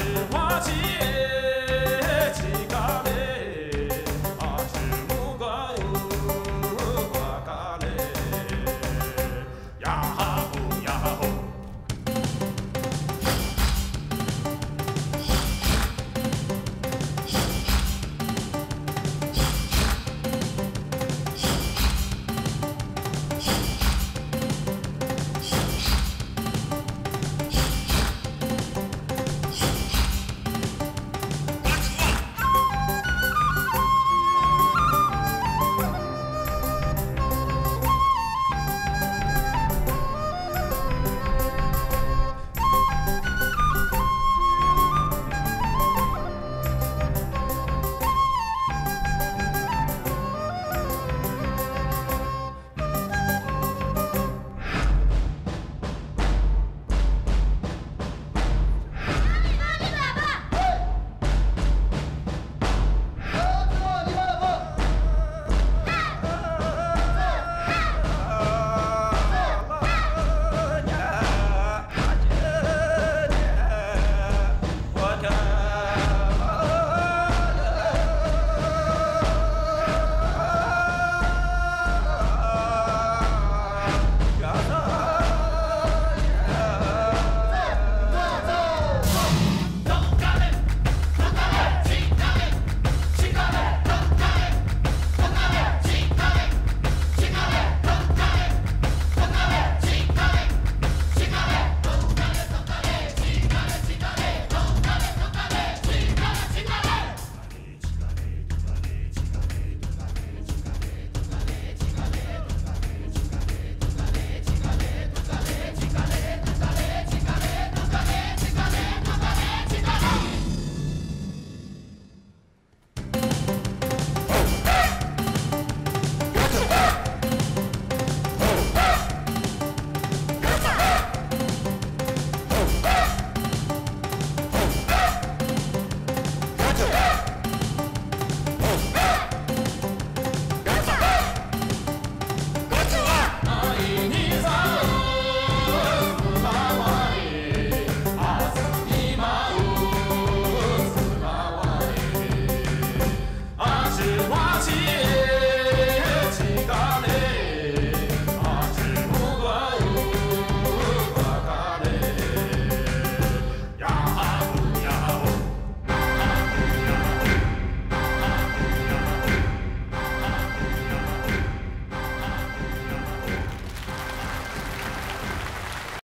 to